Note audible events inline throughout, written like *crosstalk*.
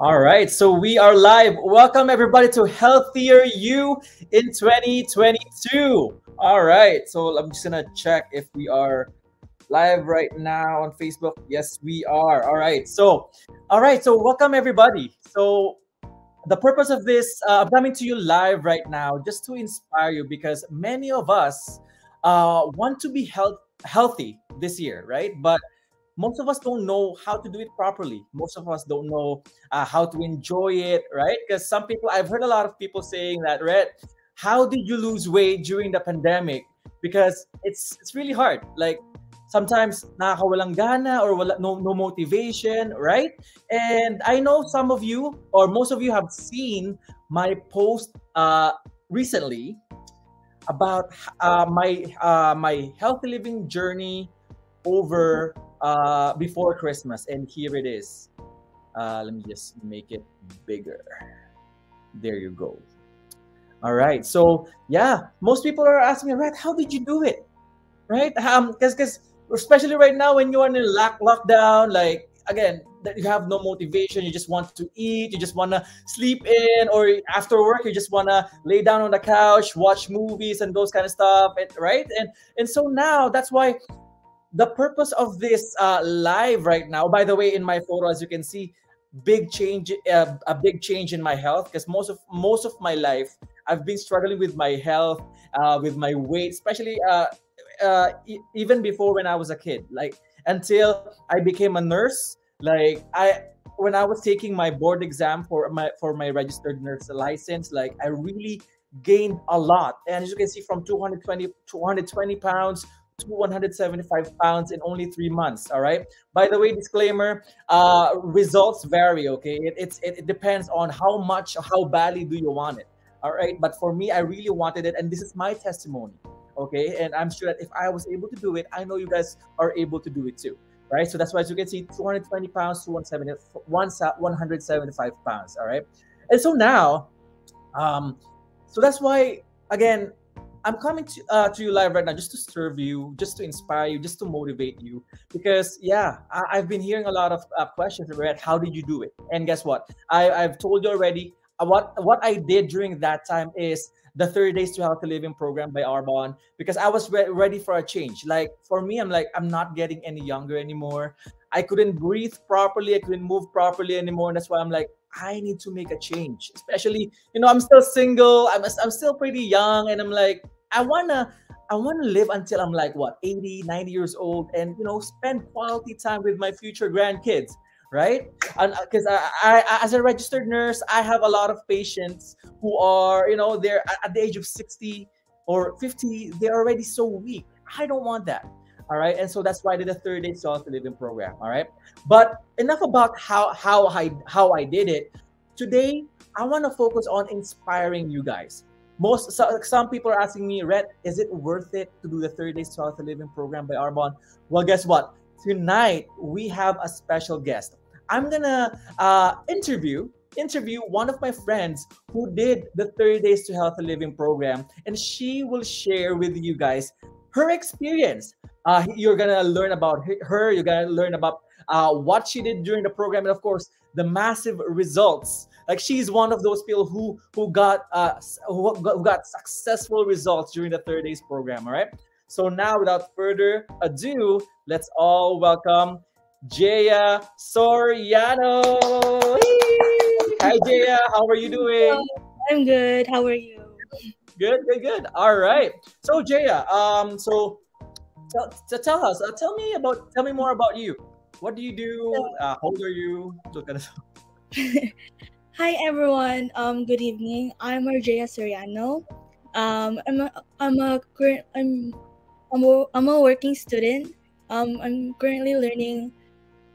All right, so we are live. Welcome everybody to Healthier You in 2022. All right, so I'm just gonna check if we are live right now on Facebook. Yes, we are. All right, so all right, so welcome everybody. So the purpose of this, uh, I'm coming to you live right now just to inspire you because many of us uh, want to be health healthy this year, right? But most of us don't know how to do it properly. Most of us don't know uh, how to enjoy it, right? Because some people, I've heard a lot of people saying that, right? How did you lose weight during the pandemic? Because it's it's really hard. Like sometimes nakakawalang gana or wala, no, no motivation, right? And I know some of you or most of you have seen my post uh, recently about uh, my uh, my healthy living journey over uh, before Christmas, and here it is. Uh, let me just make it bigger. There you go. All right. So yeah, most people are asking right? How did you do it? Right? Um, because because especially right now when you're in a lock lockdown, like again, that you have no motivation, you just want to eat, you just want to sleep in, or after work you just want to lay down on the couch, watch movies and those kind of stuff, right? And and so now that's why the purpose of this uh, live right now by the way in my photo as you can see big change uh, a big change in my health because most of most of my life i've been struggling with my health uh, with my weight especially uh, uh, e- even before when i was a kid like until i became a nurse like i when i was taking my board exam for my for my registered nurse license like i really gained a lot and as you can see from 220 220 pounds to 175 pounds in only three months. All right. By the way, disclaimer: uh, results vary. Okay, it, it's it, it depends on how much, how badly do you want it. All right. But for me, I really wanted it, and this is my testimony. Okay, and I'm sure that if I was able to do it, I know you guys are able to do it too. Right. So that's why, as you can see, 220 pounds to 175 pounds. All right. And so now, um, so that's why again I'm coming to, uh, to you live right now just to serve you, just to inspire you, just to motivate you. Because yeah, I, have been hearing a lot of uh, questions about how did you do it, and guess what? I, I've told you already. Uh, what what I did during that time is the 30 Days to Healthy Living program by Arbonne because I was re- ready for a change. Like for me, I'm like I'm not getting any younger anymore. I couldn't breathe properly. I couldn't move properly anymore. And that's why I'm like, I need to make a change. Especially, you know, I'm still single. I'm, I'm still pretty young. And I'm like, I wanna I want to live until I'm like what 80, 90 years old and you know spend quality time with my future grandkids, right? And because uh, I, I, as a registered nurse, I have a lot of patients who are you know they're at the age of 60 or 50, they're already so weak. I don't want that. All right. And so that's why I did a 30 day self living program. All right. But enough about how how I how I did it. Today, I want to focus on inspiring you guys most so, some people are asking me, Rhett, is it worth it to do the 30 days to healthy living program by Arbonne? Well, guess what? Tonight we have a special guest. I'm gonna uh, interview interview one of my friends who did the 30 days to healthy living program, and she will share with you guys her experience. Uh, you're gonna learn about her. You're gonna learn about uh, what she did during the program, and of course, the massive results like she's one of those people who who got uh who got, who got successful results during the 30 days program. All right. So now, without further ado, let's all welcome Ghea Soriano. Hi, Ghea. How are you doing? I'm good. How are you? Good, good, good. All right. So, Ghea, um, so tell, tell us, uh, tell me about, tell me more about you. What do you do? Uh, how old are you? *laughs* Hi everyone. Um, good evening. I'm Arjaya Soriano. Um, I'm a, I'm a current I'm I'm a, I'm a working student. Um, I'm currently learning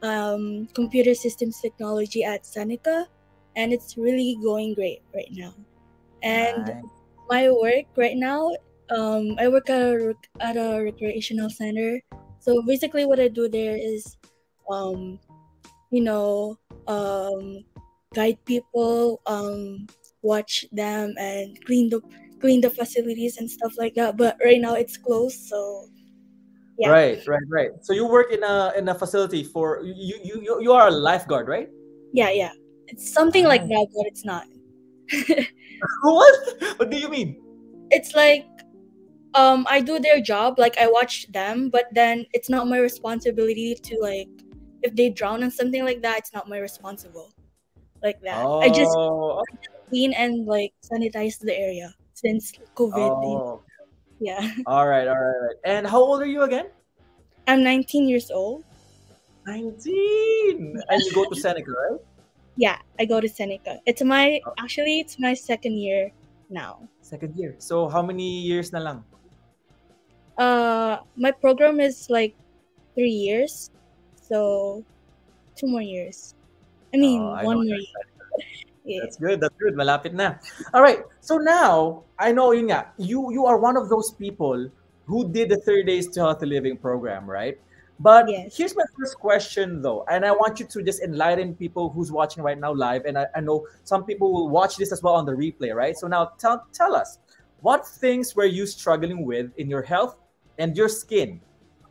um, computer systems technology at Seneca, and it's really going great right now. And nice. My work right now, um, I work at a at a recreational center. So basically, what I do there is, um, you know, um, guide people, um, watch them, and clean the clean the facilities and stuff like that. But right now it's closed, so yeah. Right, right, right. So you work in a in a facility for you you you, you are a lifeguard, right? Yeah, yeah. It's something like Ah. that, but it's not. *laughs* what? What do you mean? it's like um I do their job, like I watch them, but then it's not my responsibility to like if they drown in something like that, it's not my responsible. Like that. I just Oh, clean and like sanitize the area since COVID. oh. Yeah. *laughs* All right, all right, all right. And how old are you again? I'm 19 years old. 19. And you go to *laughs* Seneca, right? Yeah, I go to Seneca. It's my Oh. actually it's my second year now. Second year. So how many years na lang? Uh my program is like 3 years. So two more years. I mean, Oh, I one more year. *laughs* Yeah. That's good. That's good. Malapit na. All right. So now, I know yun nga, you you are one of those people who did the 30 days to healthy living program, right? But Yes. here's my first question though, and I want you to just enlighten people who's watching right now live, and I, I know some people will watch this as well on the replay, right? So now tell tell us, what things were you struggling with in your health and your skin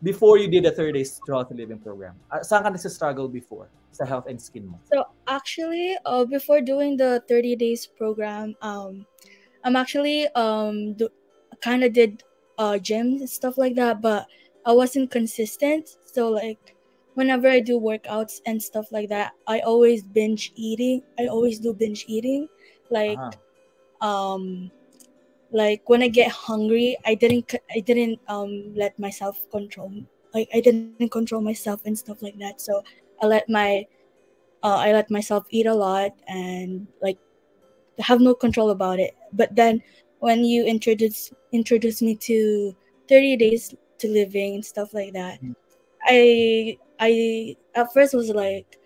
before you did the 30 days to healthy living program? Uh, saan ka struggle before sa health and skin mo? So actually, uh, before doing the 30 days program, um, I'm actually um kind of did uh gym and stuff like that, but I wasn't consistent. So like whenever I do workouts and stuff like that, I always binge eating. I always do binge eating, like Uh-huh. um like when I get hungry, I didn't I didn't um let myself control like I didn't control myself and stuff like that. So I let my uh, I let myself eat a lot and like have no control about it. But then when you introduce introduce me to 30 days to living and stuff like that, Mm. I I at first was like,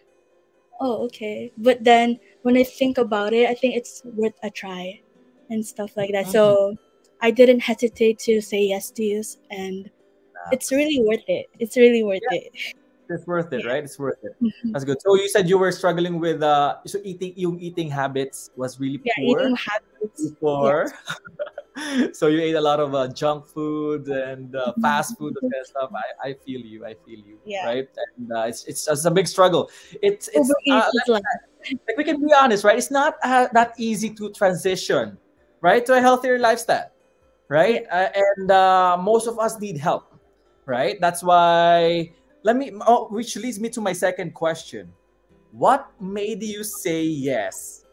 oh okay. But then when I think about it, I think it's worth a try and stuff like that. So I didn't hesitate to say yes to you and it's really worth it. It's really worth it. It's worth it, Yeah. right? It's worth it. Mhm. That's good. So you said you were struggling with uh so eating yung eating habits was really Yeah, poor eating habits. before. *laughs* *laughs* so you ate a lot of uh, junk food and uh, Mhm. fast food and kind of stuff. I, I feel you. I feel you. Yeah. Right. And uh, it's, it's it's a big struggle. It's it's uh, like *laughs* like we can be honest, right? It's not uh, that easy to transition, right, to a healthier lifestyle, right? Uh, and uh, most of us need help, right? That's why. Let me, oh, which leads me to my second question. What made you say yes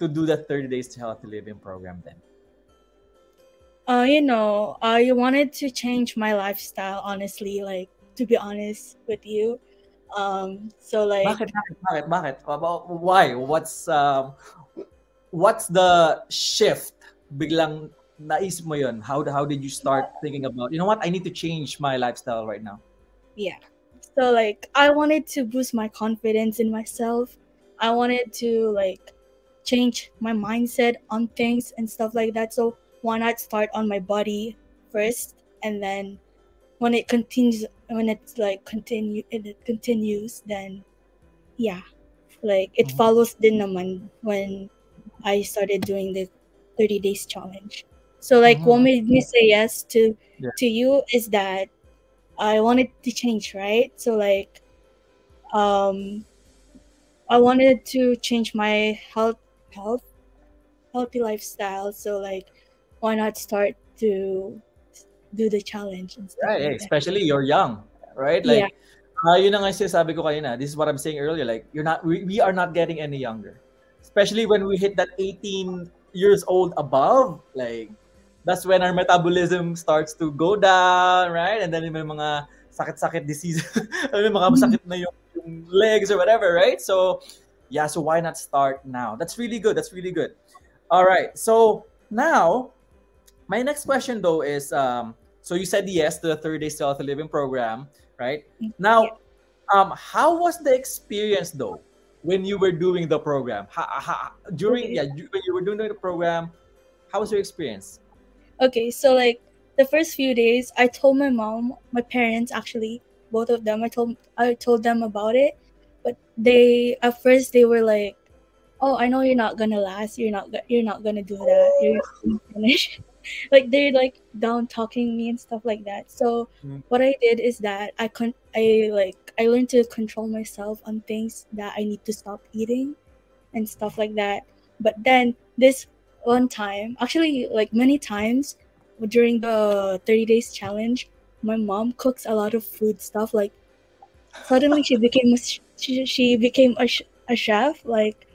to do the 30 Days to Healthy Living program then? Uh you know i wanted to change my lifestyle honestly like to be honest with you um so like Bakit, bakit, bakit, bakit? Why? What's um, what's the shift? Biglang naisip mo yun? How how did you start thinking about? You know what? I need to change my lifestyle right now. yeah so like i wanted to boost my confidence in myself i wanted to like change my mindset on things and stuff like that so why not start on my body first and then when it continues when it's like continue and it continues then yeah like it Mhm. follows din naman when i started doing the 30 days challenge so like what Mhm. made me say yes to Yeah. to you is that I wanted to change, right? So like um I wanted to change my health health healthy lifestyle. So like why not start to do the challenge and stuff Right, like that. especially you're young, right? Yeah. Like, uh, yun ang sinasabi ko kanina. This is what I'm saying earlier. Like, you're not, we, we are not getting any younger. Especially when we hit that 18 years old above. Like, that's when our metabolism starts to go down, right? And then may mga sakit-sakit disease. *laughs* may mga masakit na yung, yung legs or whatever, right? So, yeah, so why not start now? That's really good. That's really good. All right. So, now, my next question though is um, so you said yes to the 30 days to healthy living program, right? Now, um, how was the experience though when you were doing the program? Ha, ha, during yeah, when you were doing the program, how was your experience? Okay, so like the first few days, I told my mom, my parents actually, both of them. I told I told them about it, but they at first they were like, "Oh, I know you're not gonna last. You're not you're not gonna do that. You're gonna finish." Like they're like down talking me and stuff like that. So Mm. what I did is that I con I like I learned to control myself on things that I need to stop eating, and stuff like that. But then this one time, actually like many times during the 30 days challenge, my mom cooks a lot of food stuff like suddenly she became a, she, she became a, a chef like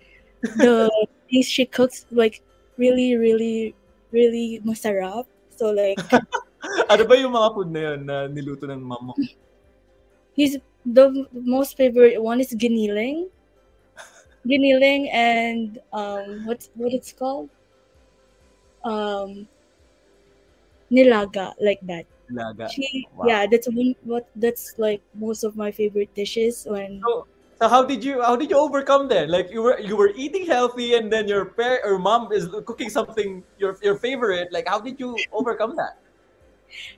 the *laughs* things she cooks like really really really masarap so like *laughs* ano ba yung mga food na yun na niluto ng mom mo? He's the most favorite one is giniling. Giniling and um what's what it's called? Um nilaga like that. Nilaga. She, wow. Yeah, that's one. What that's like most of my favorite dishes. When so, so how did you how did you overcome that? Like you were you were eating healthy, and then your parent or mom is cooking something your your favorite. Like how did you overcome that?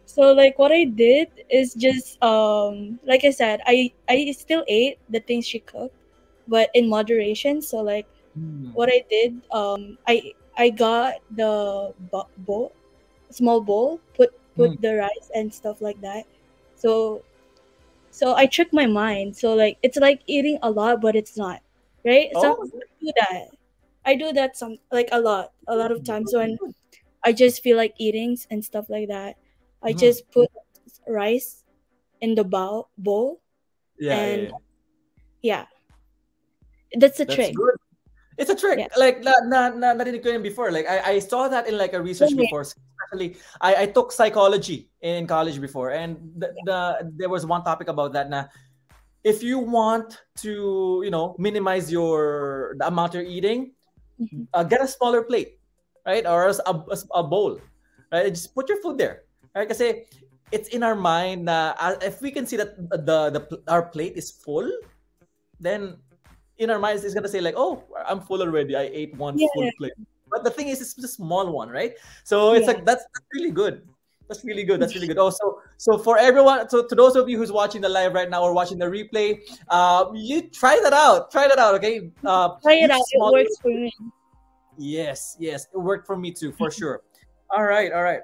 So like what I did is just um like I said, I I still ate the things she cooked, but in moderation. So like hmm. what I did, um I I got the bowl, small bowl, put put mm. the rice and stuff like that. So so I trick my mind. So like it's like eating a lot, but it's not. Right? Oh. So I do that. I do that some like a lot. A lot of times when I just feel like eating and stuff like that. I mm. just put rice in the bowl bowl. Yeah. And yeah. yeah. That's the That's trick. Good. It's a trick. Yeah. Like not not na narinig ko before. Like I, I saw that in like a research okay. before. Especially I, I took psychology in college before and the, the there was one topic about that na if you want to, you know, minimize your the amount you're eating, mm-hmm. uh, get a smaller plate, right? Or a, a, bowl. Right? Just put your food there. Right? Kasi it's in our mind uh, if we can see that the the our plate is full, then in our minds, it's gonna say like, "Oh, I'm full already. I ate one yeah. full plate." But the thing is, it's a small one, right? So it's yeah. like that's, that's really good. That's really good. That's really good. Oh, so so for everyone, so to those of you who's watching the live right now or watching the replay, um, you try that out. Try that out, okay? Uh, try it out. It works for me. Yes, yes, it worked for me too, for *laughs* sure. All right, all right.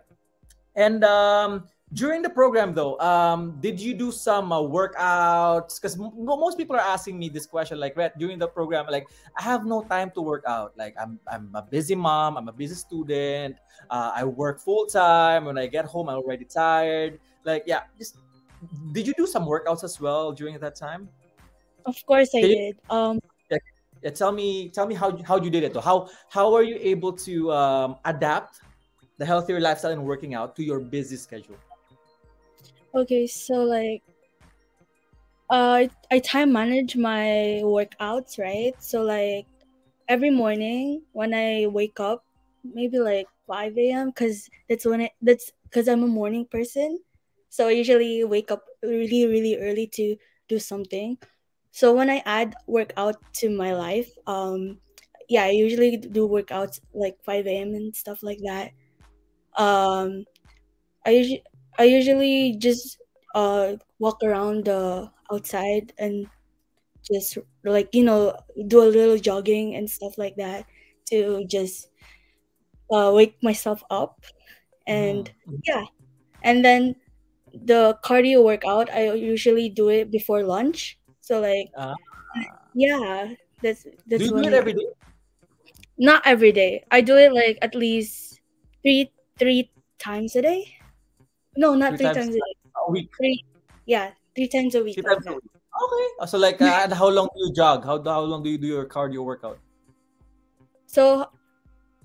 And um, during the program though um did you do some uh, workouts? Because m- most people are asking me this question like right during the program like i have no time to work out. Like i'm i'm a busy mom i'm a busy student uh, i work full time when i get home i'm already tired. Like yeah just did you do some workouts as well during that time? Of course i did, did. um yeah, yeah, tell me tell me how how you did it though. How how are you able to um, adapt the healthier lifestyle and working out to your busy schedule Okay, so like uh I time manage my workouts, right? So like every morning when I wake up, maybe like 5 a.m. because that's when it that's because I'm a morning person. So I usually wake up really, really early to do something. So when I add workout to my life, um yeah, I usually do workouts like 5 a.m. and stuff like that. Um I usually I usually just uh walk around the outside and just like you know do a little jogging and stuff like that to just uh, wake myself up and mm. yeah. And then the cardio workout i usually do it before lunch. So like uh, yeah that's that's do you do it every day? Not every day. I do it like at least three three times a day no, not three, three times, times, a day. A week. Three, yeah, three times a week. Three times a week. Okay. Oh, so like, uh, and how long do you jog? How how long do you do your cardio workout? So,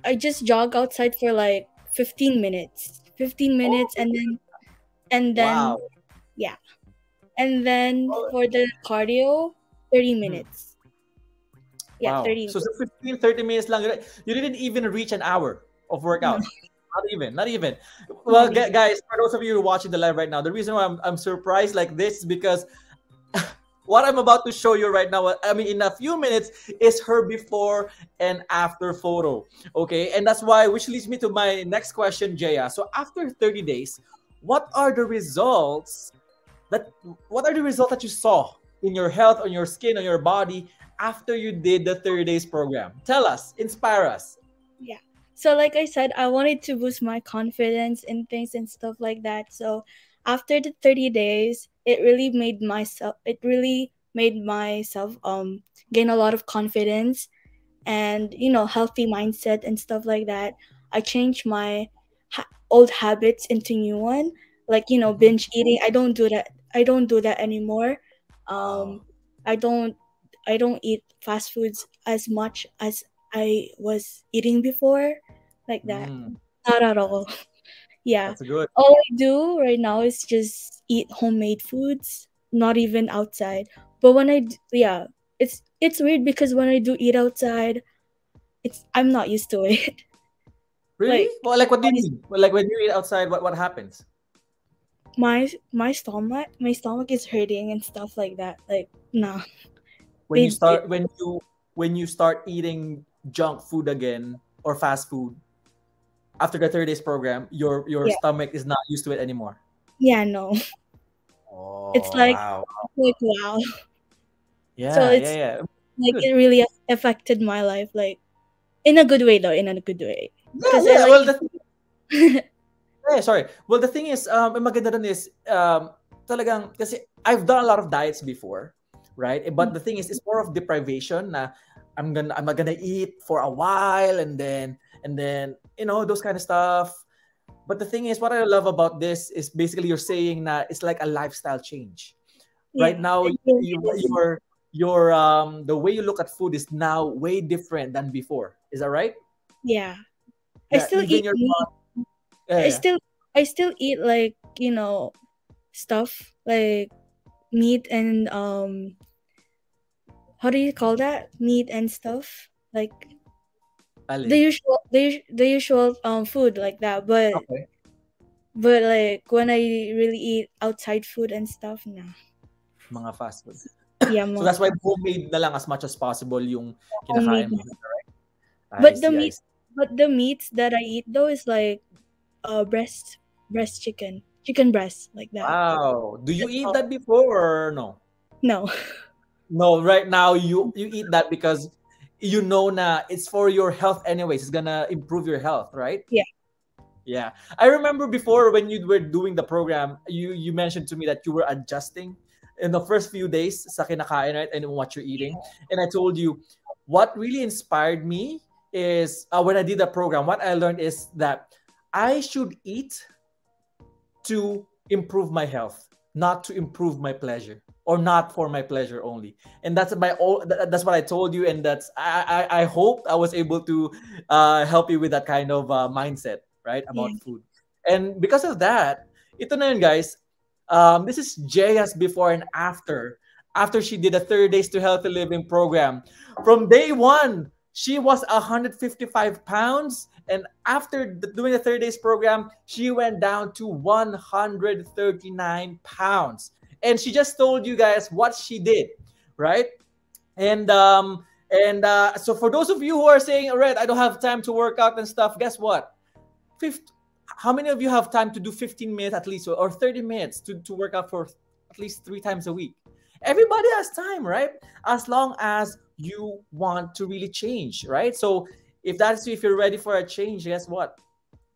I just jog outside for like fifteen minutes. Fifteen minutes, oh. and then, and then, wow. yeah, and then oh. for the cardio, thirty hmm. minutes. Yeah, wow. 30 So, so 15, 30 minutes long. You didn't even reach an hour of workout. *laughs* Not even, not even. Well, guys, for those of you watching the live right now, the reason why I'm, I'm surprised like this is because *laughs* what I'm about to show you right now, uh, I mean, in a few minutes, is her before and after photo. Okay, and that's why, which leads me to my next question, Ghea. So after 30 days, what are the results that what are the results that you saw in your health, on your skin, on your body after you did the 30 days program? Tell us, inspire us. Yeah. So like I said, I wanted to boost my confidence in things and stuff like that. So after the 30 days, it really made myself it really made myself um gain a lot of confidence and you know healthy mindset and stuff like that. I changed my ha- old habits into new one like you know binge eating. I don't do that i don't do that anymore. Um i don't i don't eat fast foods as much as i was eating before like that Mm, not at all *laughs* yeah that's good. all i do right now is just eat homemade foods not even outside but when i d- yeah it's it's weird because when i do eat outside it's i'm not used to it *laughs* Really? like Well, like what do you mean? Well, like when you eat outside, what what happens? my my stomach my stomach is hurting and stuff like that like nah When you start when you when you start eating junk food again or fast food after the 30 days program, your your yeah stomach is not used to it anymore. yeah no it's Oh, like wow. like wow so Yeah, it's yeah, yeah. like Good. it really affected my life like in a good way though in a good way Yeah, yeah. like Well, the *laughs* yeah, sorry. Well, the thing is, um, ang maganda dun is, um, talagang, kasi I've done a lot of diets before, right? Eh, But the thing is, it's more of deprivation na I'm gonna, I'm not gonna eat for a while and then, and then, you know, those kind of stuff. But the thing is, what I love about this is basically you're saying that it's like a lifestyle change. Right now, you, your, your, um, the way you look at food is now way different than before. Is that right? yeah i still eat your, yeah, I still I still eat like you know stuff like meat and um how do you call that meat and stuff like the usual the, the usual um food like that but Okay. but like when I really eat outside food and stuff no Mga fast food. *coughs* yeah So that's why homemade na lang as much as possible yung kinakain mo. Right? But the see, I meat but the meats that I eat though is like uh breast breast chicken chicken breast like that Wow. Do you that's eat all that before or no? no No, right now you you eat that because you know na it's for your health anyways. It's gonna improve your health, right? yeah Yeah. I remember before when you were doing the program, you you mentioned to me that you were adjusting in the first few days sa kinakain, right? And what you're eating. And I told you what really inspired me is uh, when I did the program, what I learned is that I should eat to improve my health, not to improve my pleasure or not for my pleasure only. And that's my all that's what I told you and that's I I, I hope I was able to uh, help you with that kind of uh, mindset, right? yeah About food. And because of that, ito na yun guys. Um, this is Ghea's before and after. After she did a 30 days to healthy living program. From day one, she was 155 pounds. And after the, doing the 30 days program, she went down to 139 pounds. And she just told you guys what she did, right? And um, and uh, so for those of you who are saying, all right, I don't have time to work out and stuff, guess what? Fifth, how many of you have time to do 15 minutes at least or, or 30 minutes to, to work out for at least three times a week? Everybody has time, right? As long as you want to really change, right? So if that's if you're ready for a change, guess what?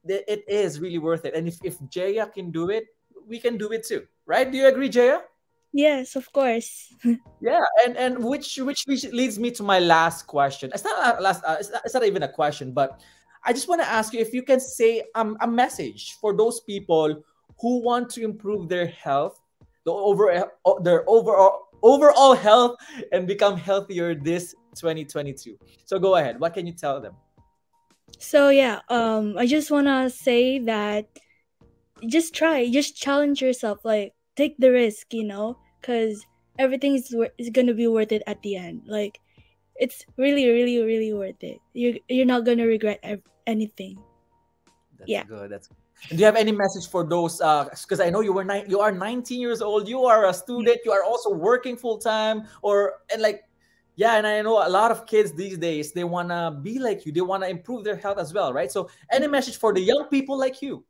It is really worth it. And if, if Ghea can do it, we can do it too, right? Do you agree, Ghea? yes of course *laughs* Yeah, and and which which leads me to my last question. It's not a last. Uh, it's, not, it's not even a question, but I just want to ask you if you can say um, a message for those people who want to improve their health, the over their overall overall health, and become healthier this 2022. So go ahead. What can you tell them? So yeah, um, I just wanna say that just try, just challenge yourself, like take the risk, you know, because everything is is gonna be worth it at the end. Like it's really, really, really worth it. You you're not gonna regret ev- anything. That's Yeah. good. That's and do you have any message for those? Uh because I know you were nine, you are 19 years old. You are a student. You are also working full time, or and like, yeah. And I know a lot of kids these days they wanna be like you. They wanna improve their health as well, right? So, any message for the young people like you?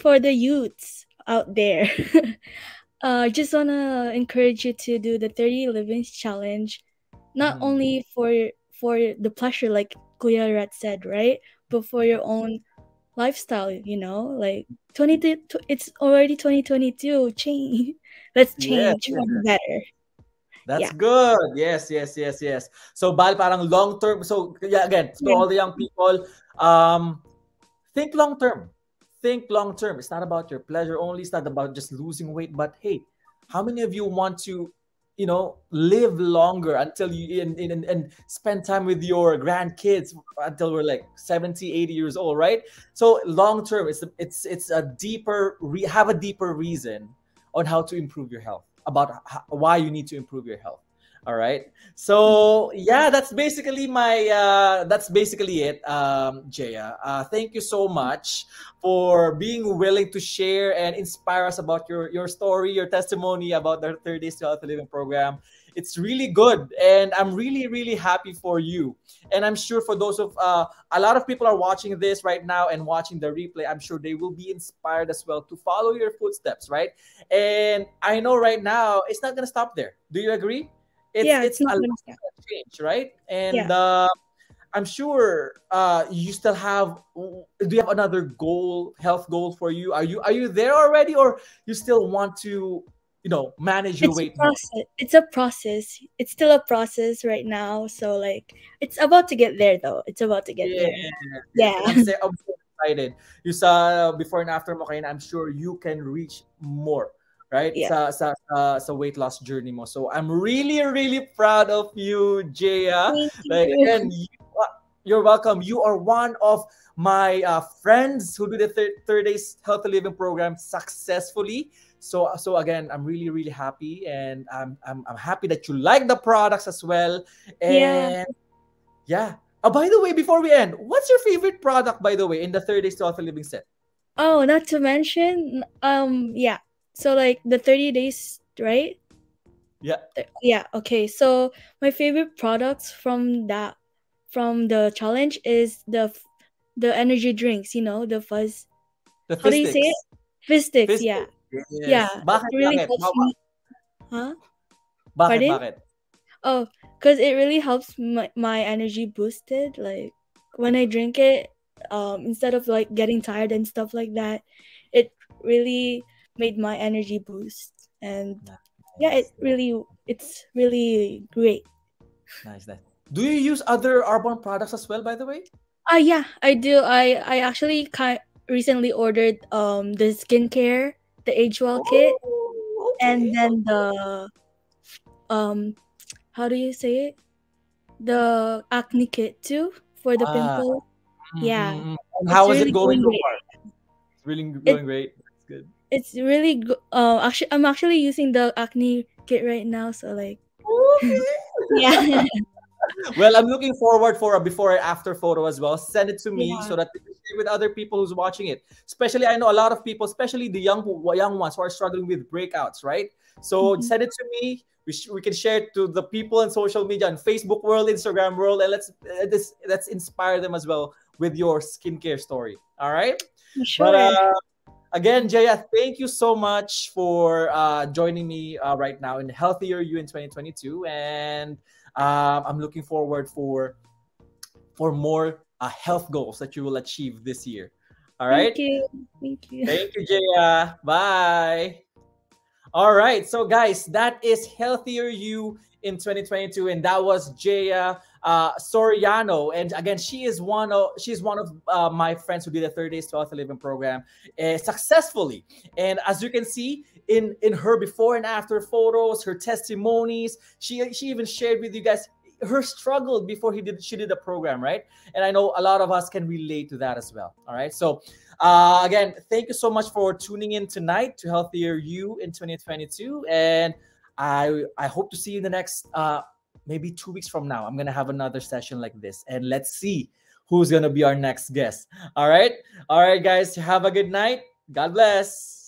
For the youths out there, *laughs* uh, I just wanna encourage you to do the 30 livings challenge, not Mhm. only for for the pleasure, like Kuya Rhett said, right, but for your own lifestyle. You know, like 20. It's already 2022. Change. *laughs* Let's change for the better. That's Yeah. good. Yes, yes, yes, yes. So bal parang long term. So yeah, again, to Yeah. all the young people, um, think long term. Think long term. It's not about your pleasure only. It's not about just losing weight. But hey, how many of you want to, you know, live longer until you and, and, and spend time with your grandkids until we're like 70, 80 years old, right? So long term, it's it's it's a deeper have a deeper reason on how to improve your health about why you need to improve your health all right. So yeah that's basically my uh that's basically it um Ghea. Uh thank you so much for being willing to share and inspire us about your your story your testimony about the 30 days to healthy living program. It's really good and i'm really really happy for you. And i'm sure for those of uh, a lot of people are watching this right now and watching the replay i'm sure they will be inspired as well to follow your footsteps right? And i know right now it's not going to stop there. Do you agree it's yeah, it's it's not a change right and Yeah. uh, i'm sure uh, you still have do you have another goal health goal for you are you are you there already or you still want to you know manage your It's weight process. It's a process. It's still a process right now. So like it's about to get there though. It's about to get Yeah, there. yeah. I'm, Yeah. so, I'm so excited. You saw before and after mo kayo, I'm sure you can reach more, right? Yeah. Sa, sa, sa, sa weight loss journey mo. So I'm really, really proud of you, Ghea. Like, you. again, you, you're welcome. You are one of my uh, friends who do the thir- third days healthy living program successfully. So, so again, I'm really, really happy, and I'm, I'm, I'm happy that you like the products as well. Yeah. And yeah. Oh, by the way, before we end, what's your favorite product, by the way, in the third days to healthy living set? Oh, not to mention, um, yeah. So like the 30 days, right? Yeah. Yeah, okay. So my favorite products from that from the challenge is the the energy drinks, you know, the fuzz. The How do you say it? Fizz sticks, yeah. Yes. Yeah. Bakit, It really bakit? helps me. Huh? Bakit, Pardon? bakit? Oh, because it really helps my, my energy boosted. Like when I drink it, um, instead of like getting tired and stuff like that, it really made my energy boost. And yeah, it really it's really great. Nice, nice. Do you use other Arbonne products as well, by the way? Ah, yeah, I do. I I actually ki- recently ordered um the skincare, the age well kit, Oh, and then the um how do you say it? The acne kit too for the Ah. pimple. Mm, Yeah. mm, mm. And It's how is really it going going so far? It's really going great. That's good. It's really good. Uh, actually, I'm actually using the acne kit right now. So like, Okay. *laughs* yeah, *laughs* well, I'm looking forward for a before and after photo as well. Send it to me Yeah. so that we can share with other people who's watching it. Especially, I know a lot of people, especially the young young ones who are struggling with breakouts, right? So Mhm. send it to me. We, sh- we can share it to the people in social media and Facebook world, Instagram world, and let's uh, this, let's inspire them as well with your skincare story. All right. sure. But uh, again, Ghea, thank you so much for uh, joining me uh, right now in Healthier You in 2022, and um, I'm looking forward for for more uh, health goals that you will achieve this year. All right. Thank you. Thank you. Thank you, Ghea. Bye. All right. So, guys, that is Healthier You in 2022. And that was Ghea uh, Soriano. And again, she is one of she's one of uh, my friends who did a 30 days to healthy living program uh, successfully. And as you can see in in her before and after photos, her testimonies, she she even shared with you guys her struggle before he did she did the program, right? And I know a lot of us can relate to that as well. All right. So uh, again, thank you so much for tuning in tonight to Healthier You in 2022. And I I hope to see you in the next uh maybe two weeks from now. I'm gonna have another session like this, and let's see who's gonna be our next guest. All right, all right, guys. Have a good night. God bless.